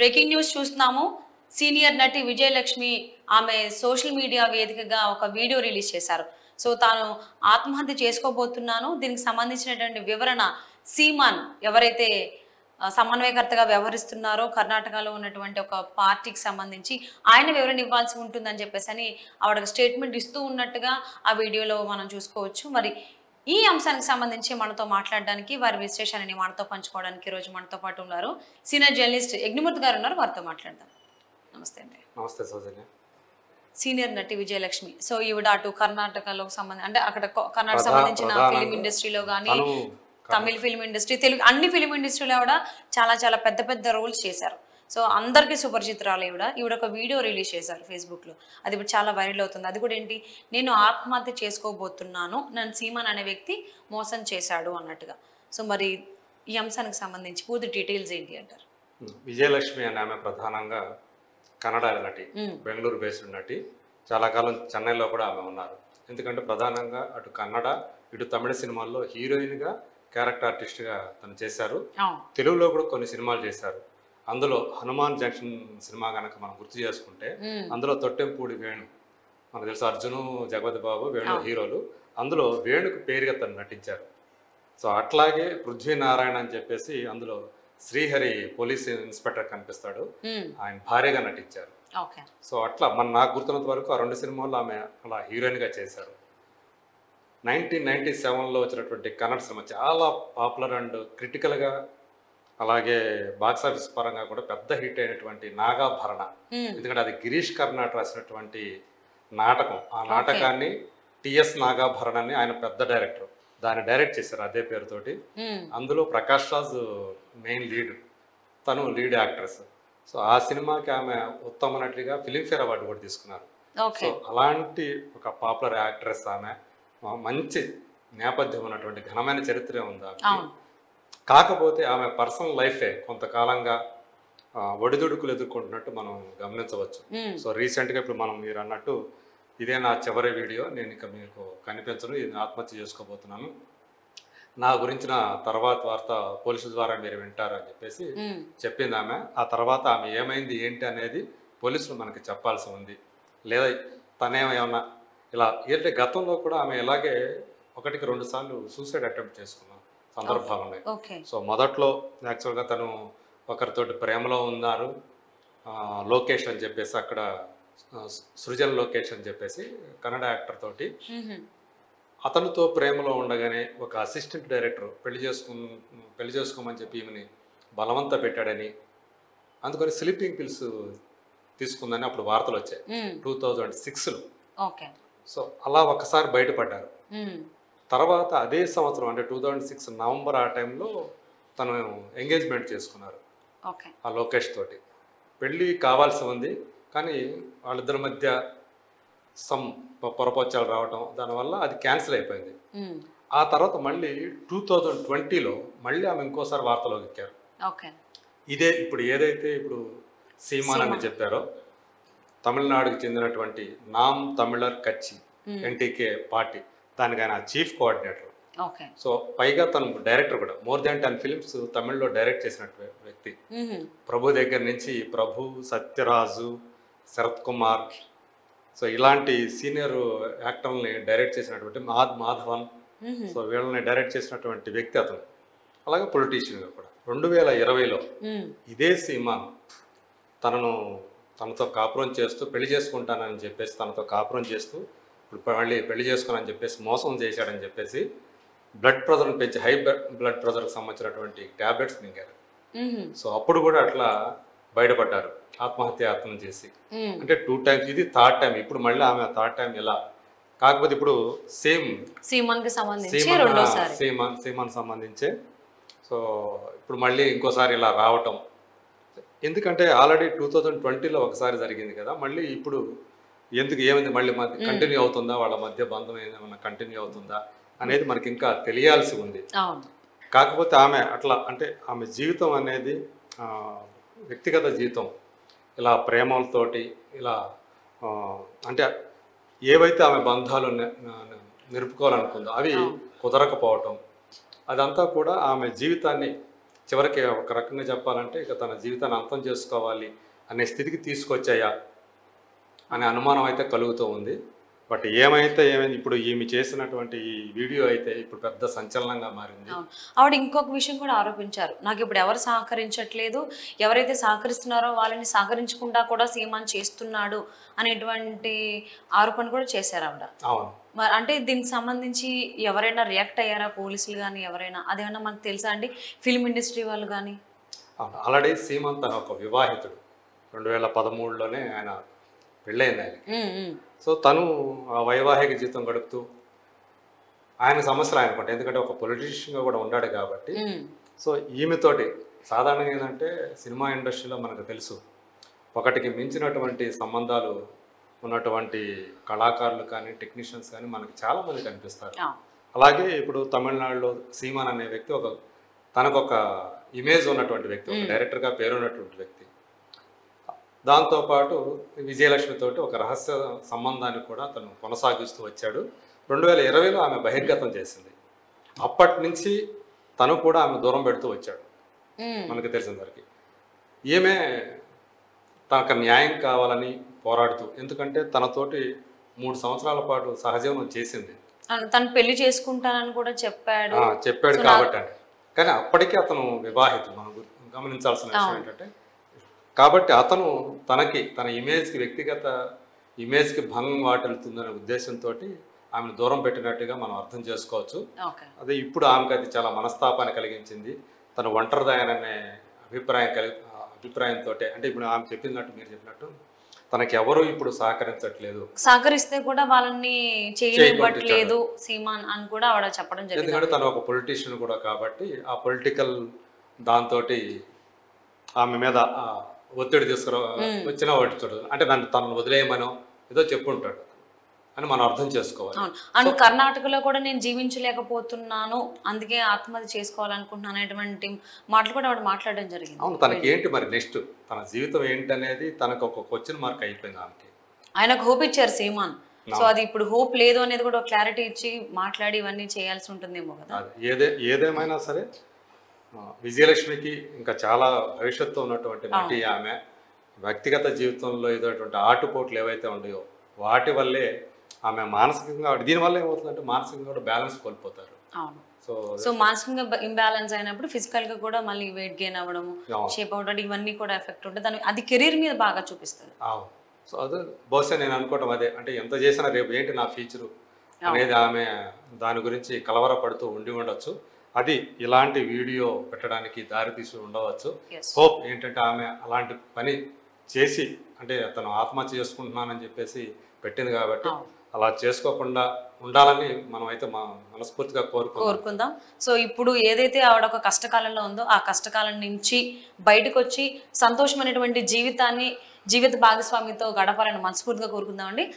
Breaking news చూస్తున్నాము. Senior నటి విజయలక్ష్మి ఆమె సోషల్ మీడియా వేదికగా ఒక వీడియో రిలీజ్ చేశారు. సో తాను ఆత్మహత్య చేసుకోబోతున్నాను. దీనికి సంబంధించినటువంటి వివరణ సీమాన్ ఎవరైతే సమన్వయకర్తగా వ్యవహరిస్తున్నారో కర్ణాటకలో ఉన్నటువంటి ఒక పార్టీకి సంబంధించి ఆయన వివరణ ఇవ్వాల్సి ఉంటుందని చెప్పేసి అని ఆవిడ స్టేట్మెంట్ ఇస్తూ ఉన్నట్టుగా ఆ వీడియోలో మనం చూసుకోవచ్చు. మరి ఈ అంశానికి సంబంధించి మనతో మాట్లాడడానికి వారి విశ్లేషణని మనతో పంచుకోవడానికి ఈ రోజు మనతో పాటు ఉన్నారు సీనియర్ జర్నలిస్ట్ యజ్ఞమూర్తి గారు ఉన్నారు. వారితో మాట్లాడదాం. నమస్తే అండి. నమస్తే సౌజన్య. సీనియర్ నటి విజయలక్ష్మి. సో ఈవిడ అటు కర్ణాటకలో సంబంధం అంటే అక్కడ కర్ణాటక సంబంధించిన ఫిలిం ఇండస్ట్రీలో కానీ తమిళ ఫిలిం ఇండస్ట్రీ తెలుగు అన్ని ఫిలిం ఇండస్ట్రీలో కూడా చాలా చాలా పెద్ద పెద్ద రోల్స్ చేశారు. సో అందరికీ సుపరిచితురాలు ఈవిడ. ఈవిడ ఒక వీడియో రిలీజ్ చేశారు ఫేస్బుక్లో. అది ఇప్పుడు చాలా వైరల్ అవుతుంది. అది కూడా ఏంటి? నేను ఆత్మహత్య చేసుకోబోతున్నాను నన్ను సీమన్ అనే వ్యక్తి మోసం చేశాడు అన్నట్టుగా. సో మరి ఈ అంశానికి సంబంధించి పూర్తి డీటెయిల్స్ ఏంటి అంటారు? విజయలక్ష్మి అనే ఆమె ప్రధానంగా కన్నడ నటి. బెంగళూరు బేస్డ్ నటి. చాలా కాలం చెన్నైలో కూడా ఆమె ఉన్నారు. ఎందుకంటే ప్రధానంగా అటు కన్నడ ఇటు తమిళ సినిమాల్లో హీరోయిన్గా క్యారెక్టర్ ఆర్టిస్ట్గా తను చేశారు. తెలుగులో కూడా కొన్ని సినిమాలు చేశారు. అందులో హనుమాన్ జంక్షన్ సినిమా కనుక మనం గుర్తు చేసుకుంటే. అందులో తొట్టెంపూడి వేణు మనకు తెలుసు అర్జును జగపతి బాబు వేణు. హీరోలు అందులో వేణుకు పేరుగా తను నటించారు సో అట్లాగే పృథ్వీనారాయణ అని చెప్పేసి అందులో శ్రీహరి పోలీస్ ఇన్స్పెక్టర్ కనిపిస్తాడు. ఆయన భార్యగా నటించారు సో అట్లా మన నాకు గుర్తున్నంత వరకు ఆ రెండు సినిమాల్లో ఆమె అలా హీరోయిన్గా చేశారు నైన్టీన్ నైన్టీ సెవెన్లో వచ్చినటువంటి కన్నడ సినిమా చాలా పాపులర్ అండ్ క్రిటికల్గా అలాగే బాక్స్ ఆఫీస్ పరంగా కూడా పెద్ద హిట్ అయినటువంటి నాగాభరణ. ఎందుకంటే అది గిరీష్ కర్నాడ్ రాసినటువంటి నాటకం. ఆ నాటకాన్ని టిఎస్ నాగాభరణ అని ఆయన పెద్ద డైరెక్టర్. దాన్ని డైరెక్ట్ చేశారు అదే పేరుతోటి. అందులో ప్రకాష్ రాజ్ మెయిన్ లీడ్. తను లీడ్ యాక్ట్రెస్. సో ఆ సినిమాకి ఆమె ఉత్తమ నటిగా ఫిలింఫేర్ అవార్డు కూడా తీసుకున్నారు. సో అలాంటి ఒక పాపులర్ యాక్ట్రెస్ ఆమె. మంచి నేపథ్యం ఉన్నటువంటి ఘనమైన చరిత్ర ఉంది ఆమెకి. కాకపోతే ఆమె పర్సనల్ లైఫే కొంతకాలంగా ఒడిదుడుకులు ఎదుర్కొంటున్నట్టు మనం గమనించవచ్చు. సో రీసెంట్గా ఇప్పుడు మనం మీరు అన్నట్టు ఇదే నా చివరి వీడియో నేను ఇక మీకు కనిపించను ఇది ఆత్మహత్య చేసుకోబోతున్నాను. నా గురించిన తర్వాత వార్త పోలీసుల ద్వారా మీరు వింటారు అని చెప్పేసి. చెప్పింది ఆమె. ఆ తర్వాత ఆమె ఏమైంది ఏంటి అనేది పోలీసులు మనకి చెప్పాల్సి ఉంది. లేదా తనేమేమన్నా ఇలా ఏంటంటే గతంలో కూడా ఆమె ఇలాగే ఒకటికి రెండు సార్లు సూసైడ్ అటెంప్ట్ చేసుకున్న. సందర్భాలు ఉన్నాయి సో మొదట్లో యాక్చువల్గా తను ఒకరితోటి ప్రేమలో ఉన్నారు. లోకేష్ అని చెప్పేసి అక్కడ సృజన్ లోకేష్ అని చెప్పేసి కన్నడ యాక్టర్ తోటి. అతనితో ప్రేమలో ఉండగానే ఒక అసిస్టెంట్ డైరెక్టర్ పెళ్ళి చేసుకు పెళ్ళి చేసుకోమని చెప్పి ఈమెని బలవంత పెట్టాడని అందుకని స్లీపింగ్ పిల్స్ తీసుకుందని అప్పుడు వార్తలు వచ్చాయి. టూ థౌజండ్ సిక్స్లో. సో అలా ఒకసారి బయటపడ్డారు. తర్వాత అదే సంవత్సరం అంటే టూ థౌజండ్ సిక్స్ నవంబర్ ఆ టైంలో తను ఎంగేజ్మెంట్ చేసుకున్నారు. ఆ లోకేష్ తోటి. పెళ్ళి కావాల్సి ఉంది కానీ వాళ్ళిద్దరి మధ్య సమ్ పొరపచ్చాలు రావటం దానివల్ల అది క్యాన్సిల్ అయిపోయింది. ఆ తర్వాత మళ్ళీ టూ థౌజండ్ ట్వంటీలో మళ్ళీ ఆమె ఇంకోసారి వార్తలోకి ఎక్కారు. ఇదే ఇప్పుడు ఏదైతే ఇప్పుడు సీమాన్ అని సీమాన్. చెప్పారో తమిళనాడుకి చెందినటువంటి నామ్ తమిళర్ కచ్చి. NTK party. దానికి ఆయన చీఫ్ కోఆర్డినేటర్. సో పైగా తను డైరెక్టర్ కూడా. మోర్ దాన్ టెన్ ఫిల్మ్స్ తమిళ్ళో డైరెక్ట్ చేసినట్టు వ్యక్తి. ప్రభు దగ్గర నుంచి ప్రభు సత్యరాజు శరత్ కుమార్. సో ఇలాంటి సీనియర్ యాక్టర్ని డైరెక్ట్ చేసినటువంటి మాధ్ మాధవన్. సో వీళ్ళని డైరెక్ట్ చేసినటువంటి వ్యక్తి అతను. అలాగే పొలిటీషియన్గా కూడా. రెండు వేల ఇరవైలో. ఇదే సీమాన్ తనను తనతో కాపురం చేస్తూ పెళ్ళి చేసుకుంటానని చెప్పేసి తనతో కాపురం చేస్తూ ఇప్పుడు మళ్ళీ పెళ్ళి చేసుకుని చెప్పేసి మోసం చేశాడని చెప్పేసి బ్లడ్ ప్రెషర్ని పెంచి హై బ్లడ్ ప్రెషర్కి సంబంధించినటువంటి ట్యాబ్లెట్స్ మింగారు. సో అప్పుడు కూడా అట్లా బయటపడ్డారు. ఆత్మహత్య యత్నం చేసి. అంటే టూ టైమ్స్ ఇది థర్డ్ టైం ఇప్పుడు మళ్ళీ ఆమె థర్డ్ టైం ఎలా? కాకపోతే ఇప్పుడు సేమ్ సీమన్ సీమన్ సీమన్ సంబంధించే. సో ఇప్పుడు మళ్ళీ ఇంకోసారి ఇలా రావటం. ఎందుకంటే ఆల్రెడీ టూ థౌజండ్ ట్వంటీలో ఒకసారి జరిగింది కదా మళ్ళీ ఇప్పుడు ఎందుకు ఏమైంది మళ్ళీ మధ్య కంటిన్యూ అవుతుందా? వాళ్ళ మధ్య బంధం ఏమైనా కంటిన్యూ అవుతుందా? అనేది మనకి ఇంకా తెలియాల్సి ఉంది. కాకపోతే ఆమె అట్లా అంటే ఆమె జీవితం అనేది వ్యక్తిగత జీవితం. ఇలా ప్రేమలతోటి ఇలా అంటే ఏవైతే ఆమె బంధాలు నిలుపుకోవాలనుకుందో అవి కుదరకపోవటం. అదంతా కూడా ఆమె జీవితాన్ని చివరికి ఒక రకంగా చెప్పాలంటే ఇక తన జీవితాన్ని అంతం చేసుకోవాలి అనే స్థితికి తీసుకొచ్చాయా? అనే అనుమానం అయితే కలుగుతూ ఉంది. బట్ ఏమైతే ఏమైంది ఇప్పుడు ఈమె చేసినటువంటి ఈ వీడియో అయితే ఇప్పుడు పెద్ద సంచలనంగా మారింది. ఆవిడ ఇంకొక విషయం కూడా ఆరోపించారు. నాకు ఇప్పుడు ఎవరు సహకరించట్లేదు ఎవరైతే సహకరిస్తున్నారో వాళ్ళని సహకరించకుండా కూడా సీమాన్ చేస్తున్నాడు అనేటువంటి ఆరోపణ కూడా చేశారు ఆవిడ. అవును. మరి అంటే దీనికి సంబంధించి ఎవరైనా రియాక్ట్ అయ్యారా? పోలీసులు కానీ ఎవరైనా? అదేమన్నా మనకు తెలుసా అండి? ఫిల్మ్ ఇండస్ట్రీ వాళ్ళు కానీ ఆల్రెడీ సీమంత్ ఒక వివాహితుడు. రెండు వేల పదమూడులోనే ఆయన పెళ్ళైంది ఆయనకి. సో తను ఆ వైవాహిక జీవితం గడుపుతూ ఆయన సమస్యలు ఆయన పట్టు ఎందుకంటే ఒక పొలిటీషియన్గా కూడా ఉన్నాడు కాబట్టి. సో ఈమెతోటి సాధారణంగా ఏంటంటే సినిమా ఇండస్ట్రీలో మనకు తెలుసు ఒకటికి మించినటువంటి సంబంధాలు ఉన్నటువంటి కళాకారులు కానీ టెక్నీషియన్స్ కానీ మనకి చాలా మంది కనిపిస్తారు. అలాగే ఇప్పుడు తమిళనాడులో సీమాన్ అనే వ్యక్తి ఒక తనకు ఒక ఇమేజ్ ఉన్నటువంటి వ్యక్తి ఒక డైరెక్టర్గా పేరున్నటువంటి వ్యక్తి. దాంతోపాటు విజయలక్ష్మి తోటి ఒక రహస్య సంబంధాన్ని కూడా తను కొనసాగిస్తూ వచ్చాడు. రెండు వేల ఇరవైలో ఆమె బహిర్గతం చేసింది. అప్పటి నుంచి తను కూడా ఆమె దూరం పెడుతూ వచ్చాడు. మనకు తెలిసిన వరకు. ఈమె తనకు న్యాయం కావాలని పోరాడుతూ ఎందుకంటే తనతోటి మూడు సంవత్సరాల పాటు సహజీవనం చేసింది. తను పెళ్ళి చేసుకుంటానని కూడా చెప్పాడు. చెప్పాడు కాబట్టి కానీ అప్పటికే అతను వివాహితుడు. మనం గమనించాల్సిన విషయం ఏంటంటే కాబట్టి అతను తనకి తన ఇమేజ్కి వ్యక్తిగత ఇమేజ్కి భంగం వాటిల్తుందనే ఉద్దేశంతో ఆమెను దూరం పెట్టినట్టుగా మనం అర్థం చేసుకోవచ్చు. అదే ఇప్పుడు ఆమెకు అది చాలా మనస్తాపాన్ని కలిగించింది. తను ఒంటరిదాయననే అభిప్రాయం కలిగి అభిప్రాయంతో అంటే ఇప్పుడు ఆమె చెప్పినట్టు మీరు చెప్పినట్టు తనకి ఎవరు ఇప్పుడు సహకరించట్లేదు. సహకరిస్తే కూడా వాళ్ళని చేయనివ్వట్లేదు సీమాన్ అని కూడా ఆవిడ చెప్పడం జరిగింది. ఎందుకంటే తను ఒక పొలిటీషియన్ కూడా కాబట్టి ఆ పొలిటికల్ దాంతో ఆమె మీద ఒత్తిడి తీసుకురా వచ్చిన చూడదు అంటే నన్ను తనను వదిలేయమనో ఏదో చెప్పుంటాడు అని మనం అర్థం చేసుకోవాలి. అండ్ కర్ణాటకలో కూడా నేను జీవించలేకపోతున్నాను అందుకే ఆత్మహత్య చేసుకోవాలనుకుంటున్నాను అనేటువంటి మాటలు కూడా ఆవిడ మాట్లాడడం జరిగింది. అవును తనకి ఏంటి మరి నెక్స్ట్? తన జీవితం ఏంటి అనేది తనకు ఒక క్వశ్చన్ మార్క్ అయిపోయింది ఆమెకి. ఆయనకు హోప్ ఇచ్చారు సీమాన్. సో అది ఇప్పుడు హోప్ లేదు అనేది కూడా క్లారిటీ ఇచ్చి మాట్లాడి ఇవన్నీ చేయాల్సి ఉంటుందేమో కదా. ఏదే ఏదేమైనా సరే విజయలక్ష్మికి ఇంకా చాలా భవిష్యత్తు ఉన్నటువంటి నటి ఆమె వ్యక్తిగత జీవితంలో ఏదోటువంటి ఆటుపోట్లు ఏవైతే ఉన్నాయో వాటి వల్లే ఆమె మానసికంగా దీనివల్ల ఏమవుతుందంటే మానసికంగా కూడా బ్యాలెన్స్ కోల్పోతారు. సో సో మానసికంగా ఇంబ్యాలెన్స్ అయినప్పుడు ఫిజికల్గా కూడా మళ్ళీ వెయిట్ గెయిన్ అవ్వడము అవును. షేప్ అవ్వడం ఇవన్నీ కూడా ఎఫెక్ట్ ఉంటుంది దాని అది కెరీర్ మీద బాగా చూపిస్తుంది. సో అదే బహుశా నేను అనుకోవటం అదే. అంటే ఎంత చేసినా రేపు ఏంటి నా ఫ్యూచరు అనేది ఆమె దాని గురించి కలవరపడుతూ ఉండి ఉండొచ్చు. అది ఇలాంటి వీడియో పెట్టడానికి దారి తీసి ఉండవచ్చు. హోప్ ఏంటంటే ఆమె అలాంటి పని చేసి అంటే తను ఆత్మహత్య చేసుకుంటున్నానని చెప్పేసి పెట్టింది కాబట్టి. అలా చేసుకోకుండా ఉండాలని మనం అయితే మా మనస్ఫూర్తిగా కోరుకుందాం. సో ఇప్పుడు ఏదైతే ఆవిడ ఒక కష్టకాలంలో ఉందో ఆ కష్టకాలం నుంచి బయటకు వచ్చి సంతోషమైనటువంటి జీవితాన్ని జీవిత భాగస్వామితో గడపాలని మనస్ఫూర్తిగా కోరుకుందామండి.